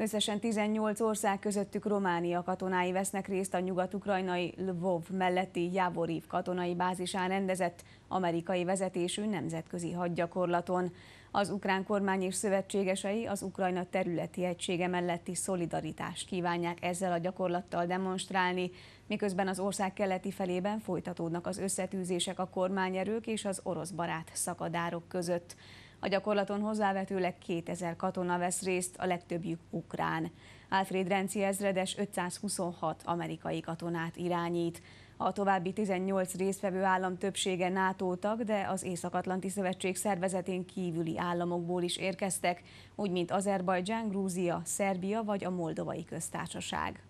Összesen 18 ország közöttük Románia katonái vesznek részt a nyugat-ukrajnai Lvov melletti Javoriv katonai bázisán rendezett amerikai vezetésű nemzetközi hadgyakorlaton. Az ukrán kormány és szövetségesei az Ukrajna területi egysége melletti szolidaritást kívánják ezzel a gyakorlattal demonstrálni, miközben az ország keleti felében folytatódnak az összetűzések a kormányerők és az orosz barát szakadárok között. A gyakorlaton hozzávetőleg 2000 katona vesz részt, a legtöbbjük ukrán. Alfred Renci ezredes 526 amerikai katonát irányít. A további 18 résztvevő állam többsége NATO tag, de az Észak-Atlanti Szövetség szervezetén kívüli államokból is érkeztek, úgy mint Azerbajdzsán, Grúzia, Szerbia vagy a Moldovai Köztársaság.